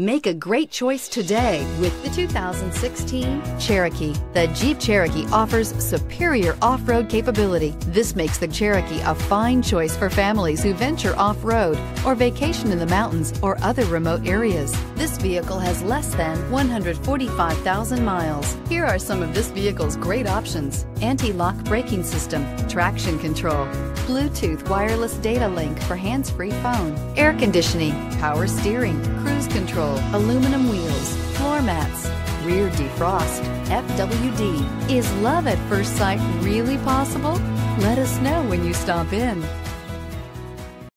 Make a great choice today with the 2016 Cherokee. The Jeep Cherokee offers superior off-road capability. This makes the Cherokee a fine choice for families who venture off-road or vacation in the mountains or other remote areas. This vehicle has less than 145,000 miles. Here are some of this vehicle's great options. Anti-lock braking system, traction control, Bluetooth wireless data link for hands-free phone, air conditioning, power steering, cruise control, aluminum wheels, floor mats, rear defrost, FWD. Is love at first sight really possible? Let us know when you stop in.